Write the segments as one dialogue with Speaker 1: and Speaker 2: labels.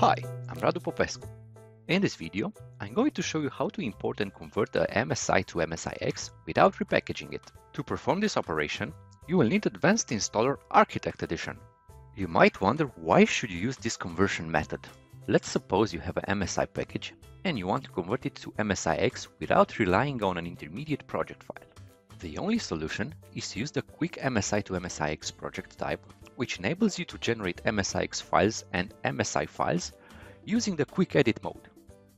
Speaker 1: Hi, I'm Radu Popescu. In this video, I'm going to show you how to import and convert the MSI to MSIX without repackaging it. To perform this operation, you will need Advanced Installer Architect Edition. You might wonder why should you use this conversion method. Let's suppose you have an MSI package and you want to convert it to MSIX without relying on an intermediate project file. The only solution is to use the Quick MSI to MSIX project type, which enables you to generate MSIX files and MSI files using the Quick Edit mode.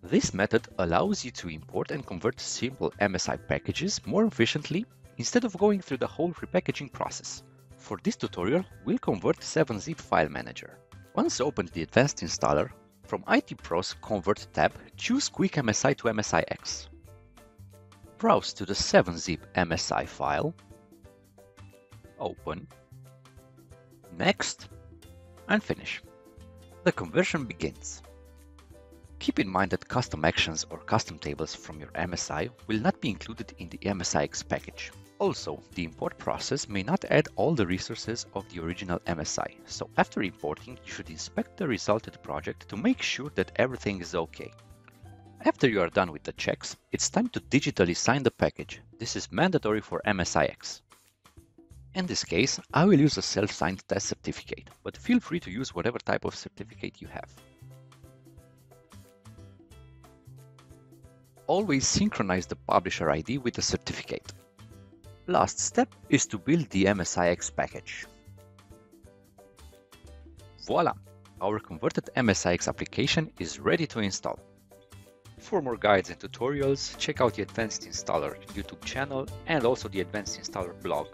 Speaker 1: This method allows you to import and convert simple MSI packages more efficiently instead of going through the whole repackaging process. For this tutorial, we'll convert 7-zip file manager. Once opened the advanced installer, from IT Pro's Convert tab, choose Quick MSI to MSIX browse to the 7-zip MSI file, open, next, and finish. The conversion begins. Keep in mind that custom actions or custom tables from your MSI will not be included in the MSIX package. Also, the import process may not add all the resources of the original MSI, so after importing, you should inspect the resulted project to make sure that everything is okay. After you are done with the checks, it's time to digitally sign the package. This is mandatory for MSIX. In this case, I will use a self-signed test certificate, but feel free to use whatever type of certificate you have. Always synchronize the publisher ID with the certificate. Last step is to build the MSIX package. Voila! Our converted MSIX application is ready to install. For more guides and tutorials, check out the Advanced Installer YouTube channel and also the Advanced Installer blog.